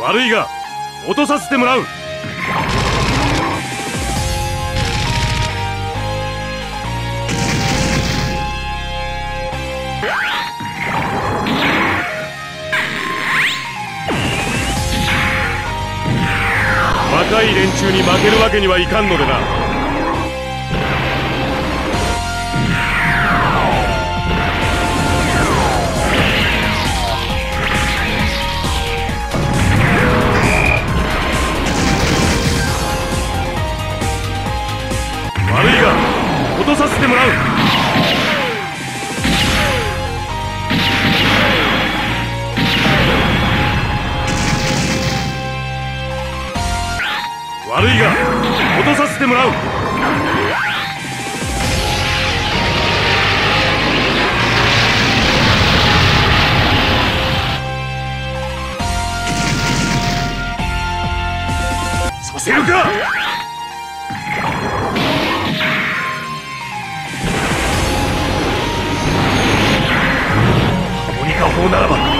悪いが落とさせてもらう。若い連中に負けるわけにはいかんのでな。落とさせてもらう。悪いが落とさせてもらう。させるか。そうならば